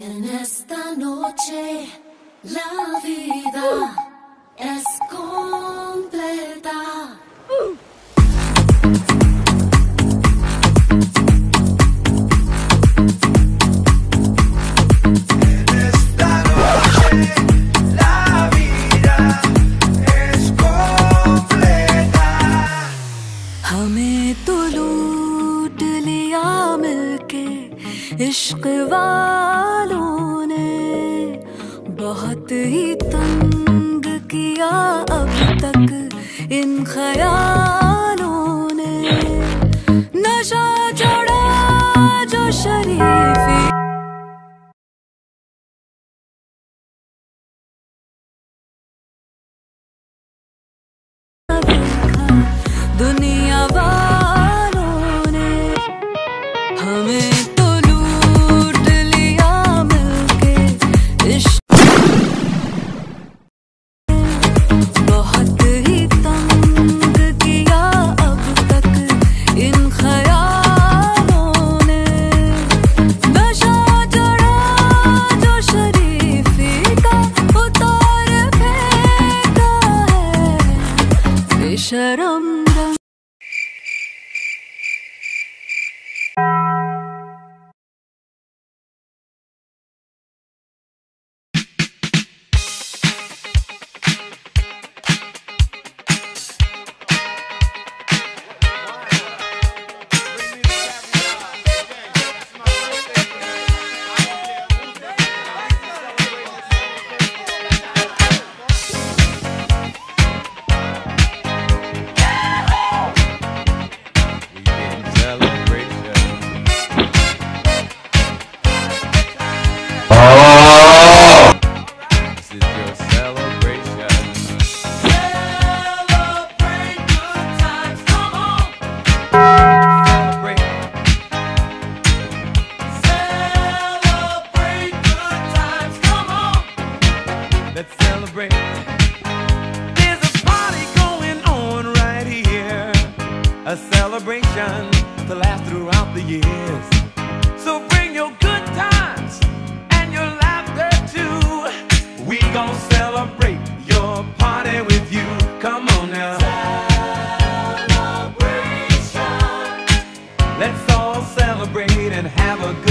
En esta noche la vida ही तंग किया अब तक इन ख्यालों ने। नशा चढ़ा जो शरीफी बेशरम the years. So bring your good times and your laughter too. We gon' celebrate your party with you. Come on now. Celebration. Let's all celebrate and have a good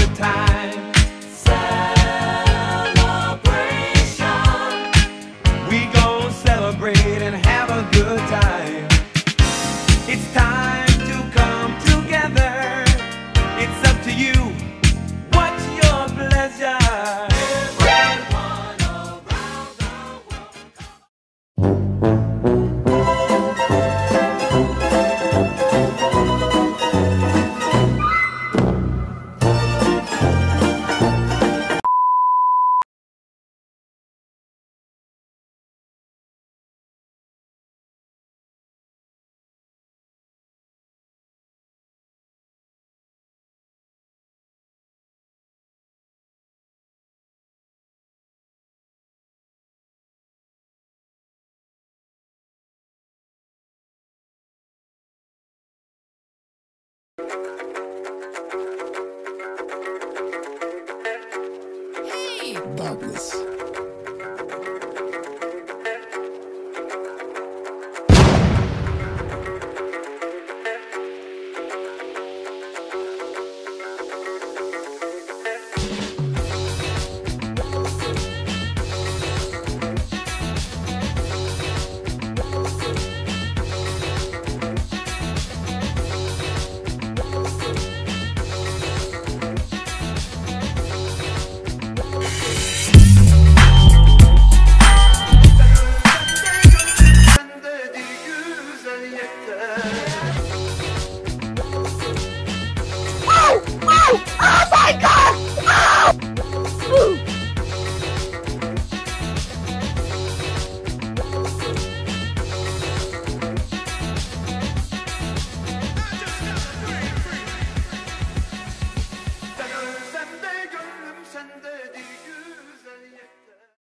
Hey, Douglas.